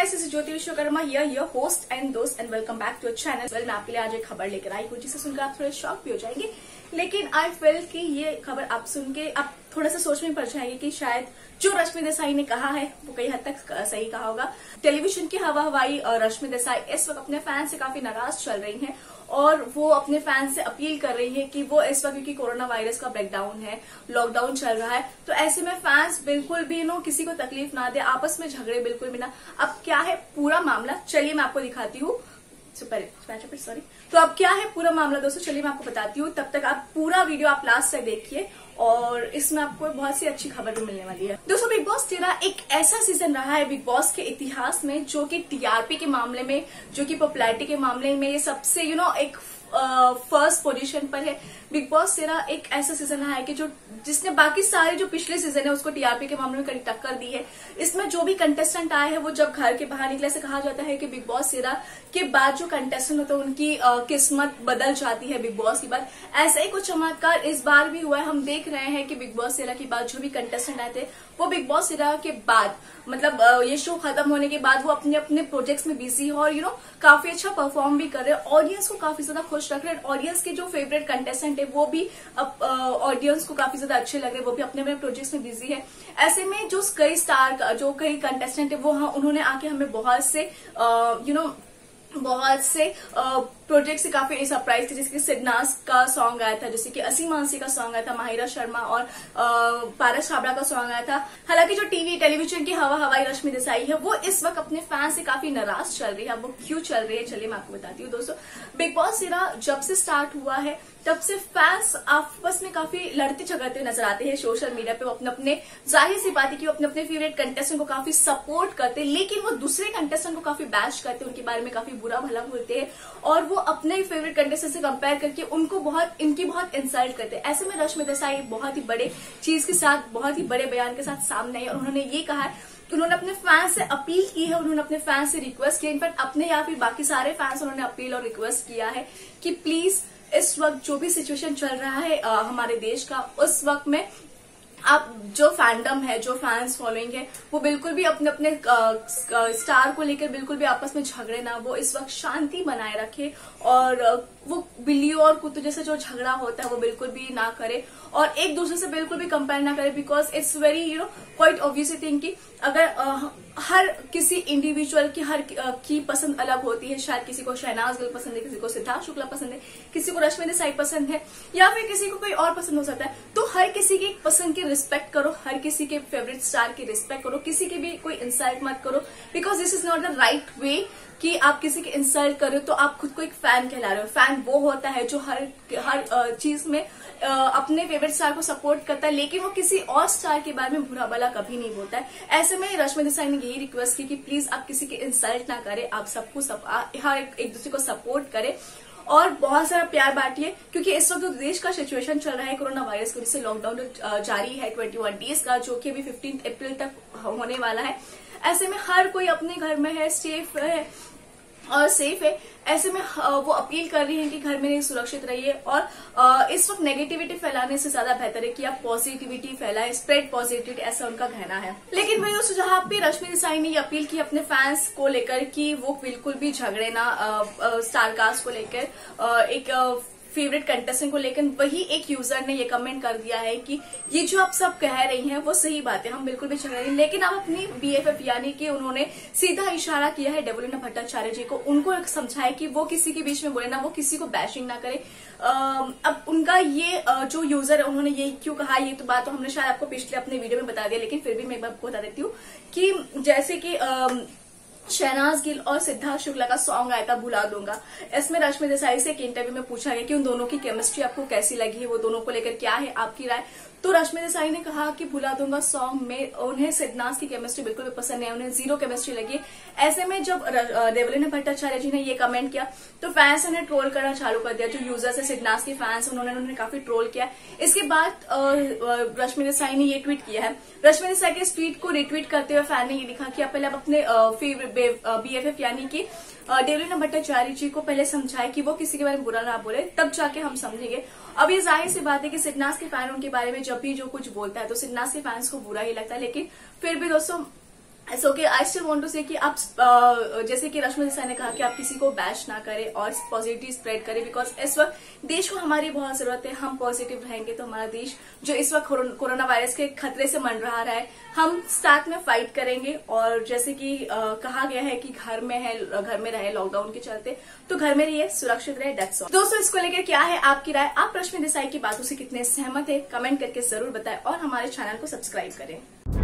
Guys इस Jyoti Vishwakarma here your host and दोस्त and welcome back to channel well मैं आपके लिए आज एक खबर लेकर आई हूँ, जिसे सुनकर आप थोड़े शॉक भी हो जाएँगे। लेकिन आई फील कि ये खबर आप सुन के, आप थोड़ा सा सोच में पड़ जाएँगे कि शायद जो रश्मि देसाई ने कहा है, वो कई हद तक सही कहा होगा। टेलीविज़न की हवा हवाई और रश्मि देसाई इस वक्त अपने फ़ैन से काफ़ी नाराज़ चल रही हैं और वो अपने फ़ैन से अपील कर रही है कि वो इस वक्त क्योंकि कोरोना वायरस का ब्रेकडाउन है लॉकडाउन चल रहा है तो ऐसे में फैंस बिल्कुल भी नो किसी को तकलीफ़ ना दे, आपस में झगड़े बिल्कुल भी ना। अब क्या है पूरा मामला? चलिए मैं आपको दिखाती हूँ। सॉरी तो अब क्या है पूरा मामला दोस्तों? चलिए मैं आपको बताती हूँ। तब तक आप पूरा वीडियो आप लास्ट तक देखिए और इसमें आपको बहुत सी अच्छी खबर भी मिलने वाली है। दोस्तों बिग बॉस तेरा एक ऐसा सीज़न रहा है बिग बॉस के इतिहास में जो कि टीआरपी के मामले में जो कि पॉपुलैरिटी के मामले में ये सबसे यू you नो know, एक फ़र्स्ट पोजीशन पर है। बिग बॉस तेरा एक ऐसा सीज़न है कि जो जिसने बाकी सारे जो पिछले सीज़न है, उसको टीआरपी के मामले में कड़ी टक्कर दी है। इसमें जो भी कंटेस्टेंट आए हैं, वो जब घर के बाहर निकले से कहा जाता है कि बिग बॉस तेरा के बाद जो कंटेस्टेंट होते हैं, उनकी किस्मत बदल जाती है बिग बॉस के बाद ऐसा ही कुछ चमत्कार इस बार भी हुआ है। हम देख रहे हैं कि बिग बॉस तेरा के बाद जो भी कंटेस्टेंट आए थे, वो बिग बॉस तेरा के बाद मतलब ये शो खत्म होने के बाद वो अपने अपने प्रोजेक्ट्स में बिज़ी है और यू नो काफ़ी अच्छा परफॉर्म भी कर रहे हैं। ऑडियंस को काफ़ी ज़्यादा खुश रख रहे हैं ऑडियंस के जो फेवरेट कंटेस्टेंट है, वो भी ऑडियंस को काफ़ी ज़्यादा अच्छे लग रहे हैं, वो भी अपने अपने प्रोजेक्ट्स में बिज़ी है। ऐसे में जो कई स्टार जो कई कंटेस्टेंट है, वो हाँ उन्होंने आके हमें बहुत से यू नो बहुत से प्रोजेक्ट से काफ़ी सरप्राइज़ थे जैसे कि सिडनास का सॉन्ग आया था, जैसे कि असी मानसी का सॉन्ग आया था, माहिरा शर्मा और पारस छाबड़ा का सॉन्ग आया था। हालाँकि जो टीवी टेलीविज़न की हवा, हवाई रश्मि देसाई है, वो इस वक्त अपने फ़ैन से काफ़ी नाराज़ चल रही है। वो क्यों चल रही है, चलिए मैं आपको बताती हूँ। दोस्तों बिग बॉस सीरा जब से स्टार्ट हुआ है, तब से फैंस आपस में काफ़ी लड़ते झगड़ते नज़र आते हैं सोशल मीडिया पे। वो अपने अपने, ज़ाहिर सी बात है कि वो अपने अपने फेवरेट कंटेस्टेंट को काफ़ी सपोर्ट करते लेकिन वो दूसरे कंटेस्टेंट को काफ़ी बैश करते उनके बारे में काफ़ी बुरा भला बोलते हैं, और वो अपने फेवरेट कंटेस्टेंट से कंपेयर करके उनको बहुत इनकी बहुत इंसल्ट करते हैं। ऐसे में रश्मि देसाई बहुत ही बड़े चीज़ के साथ बहुत ही बड़े बयान के साथ सामने आई और उन्होंने ये कहा है कि उन्होंने अपने फैंस से अपील की है उन्होंने अपने फैंस से रिक्वेस्ट किया इनफैक्ट अपने या फिर बाकी सारे फैंस उन्होंने अपील और रिक्वेस्ट किया है कि प्लीज़ इस वक्त जो भी सिचुएशन चल रहा है आ, हमारे देश का उस वक्त में आप जो फैंडम है, जो फैंस फॉलोइंग है, वो बिल्कुल भी अपने अपने स्टार को लेकर बिल्कुल भी आपस में झगड़े ना, वो इस वक्त शांति बनाए रखे और वो बिल्ली और कुत्तों जैसे जो झगड़ा होता है, वो बिल्कुल भी ना करे और एक दूसरे से बिल्कुल भी कंपेयर ना करे because it's very you know quite obvious thing की अगर हर किसी इंडिविजुअल की हर की पसंद अलग होती है। शायद किसी को शहनाज गिल पसंद है, किसी को सिद्धार्थ शुक्ला पसंद है, किसी को रश्मि देसाई पसंद है, या फिर किसी को कोई और पसंद हो सकता है। तो हर किसी की पसंद की रिस्पेक्ट करो, हर किसी के फेवरेट स्टार की रिस्पेक्ट करो, किसी की भी कोई इंसल्ट मत करो because this is not the right way कि आप किसी की इंसल्ट कर रहे हो तो आप खुद को एक फ़ैन कहला रहे हो। फ़ैन वो होता है जो हर हर चीज़ में अपने फेवरेट स्टार को सपोर्ट करता है, लेकिन वो किसी और स्टार के बारे में बुरा भला कभी नहीं बोलता है। ऐसे में रश्मि देसाई ने यही रिक्वेस्ट की कि प्लीज़ आप किसी की इंसल्ट ना करें आप सबको सब, हर एक, एक दूसरे को सपोर्ट करें। और बहुत सारा प्यार बांटिए क्योंकि इस वक्त जो देश का सिचुएशन चल रहा है कोरोना वायरस की वजह से लॉकडाउन जारी है ट्वेंटी वन डेज़ का जो कि अभी फिफ्टीन अप्रैल तक होने वाला है। ऐसे में हर कोई अपने घर में है सेफ़ है सेफ़ है। ऐसे में वो अपील कर रही हैं कि घर में सुरक्षित रहिए और इस वक्त नेगेटिविटी फैलाने से ज़्यादा बेहतर है कि आप पॉजिटिविटी फैलाएँ स्प्रेड पॉजिटिविटी ऐसा उनका कहना है। लेकिन वही उस जहाँ पे रश्मि देसाई ने ये अपील की अपने फैंस को लेकर कि वो बिल्कुल भी झगड़े ना स्टारकास्ट को लेकर एक फेवरेट कंटेस्टेंट को लेकर वही एक यूज़र ने ये कमेंट कर दिया है कि ये जो आप सब कह रही हैं, वो सही बात है, हम बिल्कुल भी चल रहे हैं। लेकिन आप अपनी बीएफएफ यानी कि उन्होंने सीधा इशारा किया है डेवलिना भट्टाचार्य जी को। उनको समझाया कि वो किसी के बीच में बोले ना, वो किसी को बैशिंग ना करे। अब उनका ये जो यूज़र है, उन्होंने ये क्यों कहा, ये तो बात तो हमने शायद आपको पिछले अपने वीडियो में बता दिया, लेकिन फिर भी मैं आपको बता देती हूँ कि जैसे कि शहनाज गिल और सिद्धार्थ शुक्ला का सॉन्ग आया था, भुला दूँगा। इसमें रश्मि देसाई से एक इंटरव्यू में पूछा गया कि उन दोनों की केमिस्ट्री आपको कैसी लगी है, वो दोनों को लेकर क्या है, आपकी राय? तो रश्मि देसाई ने कहा कि भुला दूँगा सॉन्ग में उन्हें सिद्धनाथ की केमिस्ट्री बिल्कुल भी पसंद नहीं उन्हें ज़ीरो केमिस्ट्री लगी ऐसे में जब देवलिन भट्टाचार्य जी ने ये कमेंट किया तो फैंस ने ट्रोल करना चालू कर दिया, जो यूज़र्स है सिद्धनाथ के फैंस उन्होंने उन्होंने काफ़ी ट्रोल किया। इसके बाद रश्मि देसाई ने ये ट्वीट किया है। रश्मि देसाई के इस ट्वीट को रिट्वीट करते हुए फ़ैन ने ये लिखा कि आप पहले आप अपने बीएफएफ यानी कि डेवलिना भट्टाचार्य जी को पहले समझाए कि वो किसी के बारे में बुरा ना बोले, तब जाके हम समझेंगे। अब ये ज़ाहिर सी बात है कि सिडनास के फ़ैन उनके बारे में जब भी जो कुछ बोलता है तो सिडनास के फैंस को बुरा ही लगता है, लेकिन फिर भी दोस्तों it's okay I still want to say कि आप जैसे कि रश्मि देसाई ने कहा कि आप किसी को बैश ना करें और पॉजिटिव स्प्रेड करें बिकॉज़ इस वक्त देश को हमारी बहुत ज़रूरत है, हम पॉजिटिव रहेंगे तो हमारा देश जो इस वक्त कोरोना वायरस के खतरे से मंडरा रहा है, हम साथ में फाइट करेंगे और जैसे कि कहा गया है कि घर में है, घर में रहे लॉकडाउन के चलते तो घर में रहिए, सुरक्षित रहे डेट्स दोस्तों, इसको लेकर क्या है आपकी राय? आप रश्मि देसाई की बातों से कितने सहमत है? कमेंट करके ज़रूर बताएँ और हमारे चैनल को सब्सक्राइब करें।